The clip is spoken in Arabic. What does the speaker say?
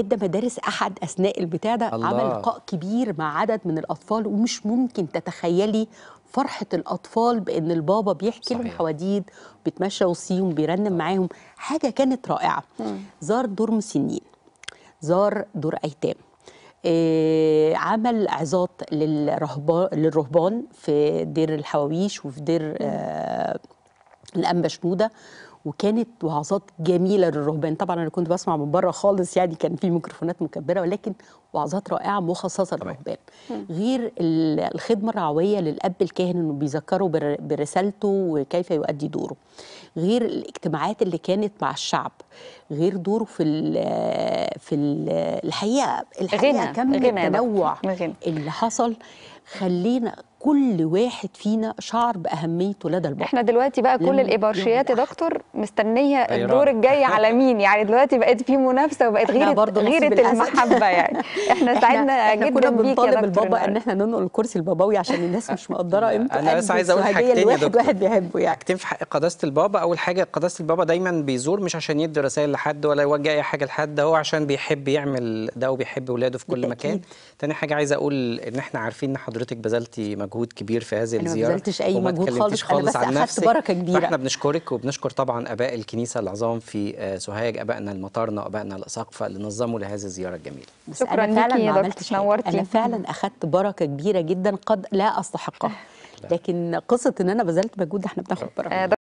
إدى مدارس أحد أثناء البتاع ده الله. عمل لقاء كبير مع عدد من الأطفال ومش ممكن تتخيلي فرحة الأطفال بإن البابا بيحكي لهم صحيح. حواديت بيتمشى وسطيهم بيرنم معاهم. حاجة كانت رائعة. زار دور مسنين. زار دور أيتام. آه، عمل عظات للرهبان للرهبان في دير الحواويش وفي دير آه، الأنبا شنودة وكانت وعظات جميلة للرهبان. طبعا أنا كنت بسمع من بره خالص يعني كان في ميكروفونات مكبرة ولكن وعظات رائعة مخصصة. للرهبان. غير ال- الخدمة الرعوية للأب الكاهن إنه بيذكره بر- برسالته وكيف يؤدي دوره. غير الاجتماعات اللي كانت مع الشعب. غير دوره في ال في ال الحقيقة الحقيقة غنى، كم التنوع. اللي حصل خلينا كل واحد فينا شعر بأهميته لدى البابا إحنا دلوقتي بقى كل الإبرشيات يا. دكتور مستنية الدور. الجاي على مين يعني دلوقتي بقت في منافسة وبقت غيره غيرة. المحبة يعني إحنا سعدنا جدا كنا بنطالب البابا إن. إحنا ننقل الكرسي البابوي عشان الناس مش مقدرة قيمته أنا قد بس عايز أقول السهجية حاجتين يا واحد دكتور. واحد بيحبه يعني حاجتين في حق قداسة البابا أول حاجة قداسة البابا دايما بيزور مش عشان يدي رسائل لحد ولا يوجه أي حاجة لحد هو عشان بيحب يعمل ده وبيحب ولاده في كل. مكان تاني حاجة عايز أقول إن إحنا عارفين إن حضرتك بذلتي مجهود كبير في هذه أنا ما الزيارة بذلتش أي وما مجهود اتكلمتيش خالص، أنا بس عن أخدت نفسك. بركة كبيرة. فإحنا بنشكرك وبنشكر طبعا آباء الكنيسة العظام في آه، سوهاج آبائنا المطارنه وابائنا الأساقفة اللي نظموا لهذه الزيارة الجميلة شكراً أنا فعلا ليكي يا ما دكتور، عملتش. نورتي. أنا فعلا أخدت بركة كبيرة جدا قد لا أستحقها لكن قصة إن أنا بذلت مجهود ده إحنا بناخد بركة آه،